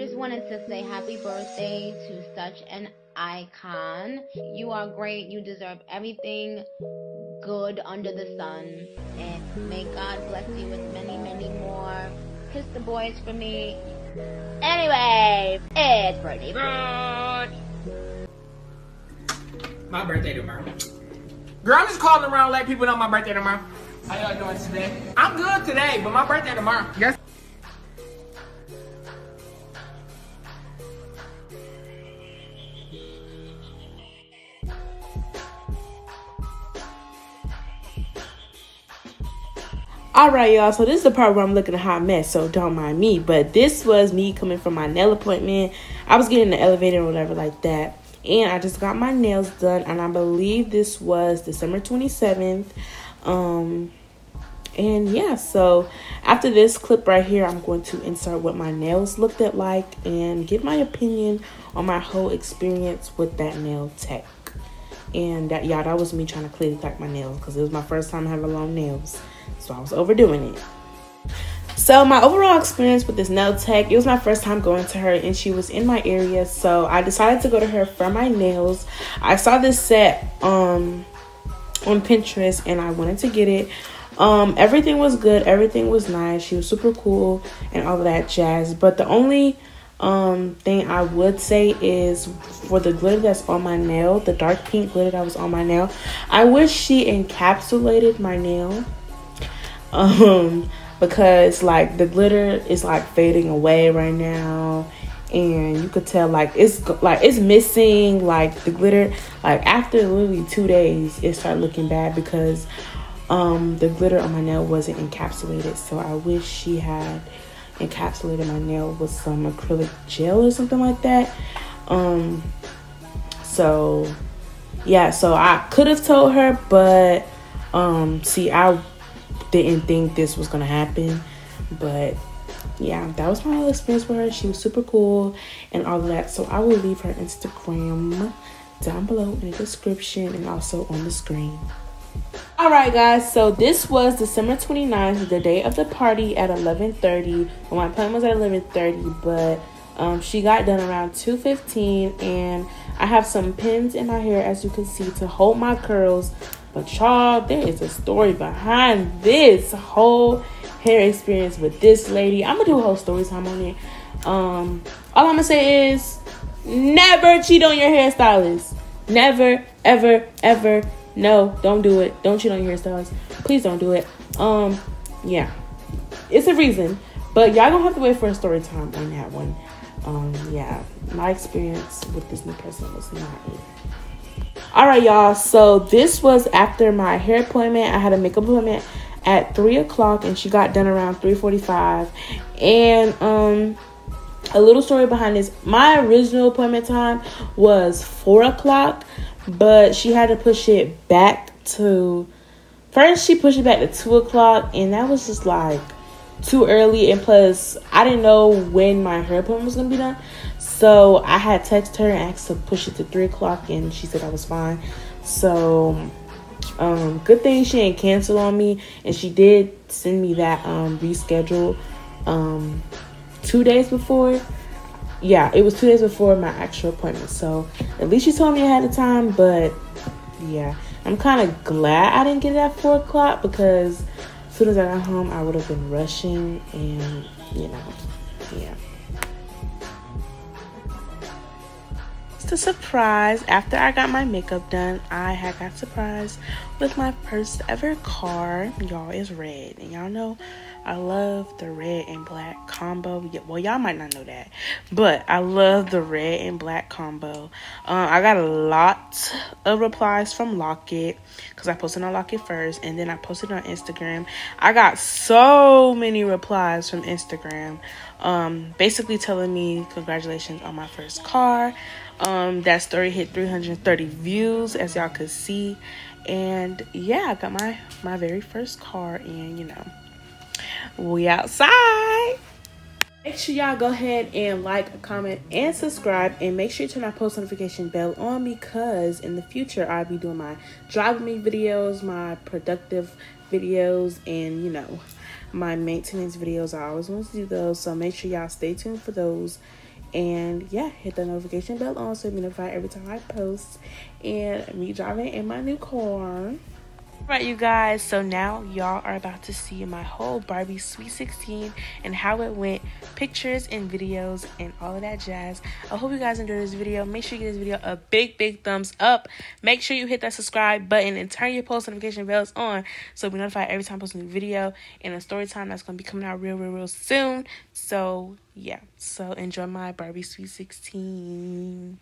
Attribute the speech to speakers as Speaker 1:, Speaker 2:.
Speaker 1: just wanted to say happy birthday to such an icon. You are great. You deserve everything good under the sun. And may God bless you with many, many more. Kiss the boys for me. Anyway, it's birthday brunch.
Speaker 2: My birthday tomorrow. Girl, I'm just calling around to let people know my birthday tomorrow. How y'all doing today? I'm good today, but my birthday tomorrow. Yes.
Speaker 3: Alright, y'all, so this is the part where I'm looking a hot mess, so don't mind me. But this was me coming from my nail appointment. I was getting the elevator or whatever like that. And I just got my nails done, and I believe this was December 27th. Um, and yeah, so after this clip right here, I'm going to insert what my nails looked at like and give my opinion on my whole experience with that nail tech. And that, yeah, that was me trying to clearly cut my nails because it was my first time having long nails. So I was overdoing it. So my overall experience with this nail tech, it was my first time going to her and she was in my area. So I decided to go to her for my nails. I saw this set um on Pinterest and I wanted to get it. Um everything was good, everything was nice. She was super cool and all of that jazz. But the only um thing I would say is for the glitter that's on my nail, the dark pink glitter that was on my nail, I wish she encapsulated my nail. Um because like the glitter is like fading away right now. And you could tell like it's like it's missing like the glitter. Like after literally two days it started looking bad because um the glitter on my nail wasn't encapsulated. So i wish she had encapsulated my nail with some acrylic gel or something like that. Um so yeah so i could have told her but um see i didn't think this was gonna happen but yeah that was my experience with her. She was super cool and all of that. So i will leave her instagram down below in the description and also on the screen all right guys so this was december 29th the day of the party at 11:30. well my plan was at 11:30, but um, she got done around 2.15 and i have some pins in my hair as you can see to hold my curls but y'all, there is a story behind this whole hair experience with this lady. I'm gonna do a whole story time on it. Um, all I'm gonna say is never cheat on your hairstylist. Never, ever, ever. No, don't do it. Don't cheat on your hairstylist. Please don't do it. Um, yeah. It's a reason. But y'all gonna have to wait for a story time on that one. Um, yeah. My experience with this new person was not it all right y'all so this was after my hair appointment i had a makeup appointment at three o'clock and she got done around 3:45 and um a little story behind this my original appointment time was four o'clock but she had to push it back to first she pushed it back to two o'clock and that was just like too early and plus i didn't know when my hair appointment was gonna be done so I had texted her and asked to push it to three o'clock, and she said I was fine. So um, good thing she didn't cancel on me, and she did send me that um, reschedule um, two days before. Yeah, it was two days before my actual appointment. So at least she told me ahead of time. But yeah, I'm kind of glad I didn't get it at four o'clock because as soon as I got home, I would have been rushing, and you know, yeah. It's a surprise. After I got my makeup done, I had got surprised with my first ever car. Y'all is red, and y'all know I love the red and black combo. Well, y'all might not know that, but I love the red and black combo. Uh, I got a lot of replies from Locket because I posted on Locket first, and then I posted on Instagram. I got so many replies from Instagram, um, basically telling me congratulations on my first car. Um, that story hit 330 views, as y'all could see, and yeah, I got my my very first car, and you know we outside. Make sure y'all go ahead and like, comment, and subscribe. And make sure you turn that post notification bell on because in the future I'll be doing my drive me videos, my productive videos, and you know, my maintenance videos. I always want to do those. So make sure y'all stay tuned for those. And yeah, hit the notification bell on so you'll be notified every time I post. And me driving in my new car. Alright, you guys, so now y'all are about to see my whole Barbie Sweet 16 and how it went, pictures and videos and all of that jazz. I hope you guys enjoyed this video. Make sure you give this video a big, big thumbs up. Make sure you hit that subscribe button and turn your post notification bells on so you'll be notified every time I post a new video and a story time that's going to be coming out real, real, real soon. So, yeah. So, enjoy my Barbie Sweet 16.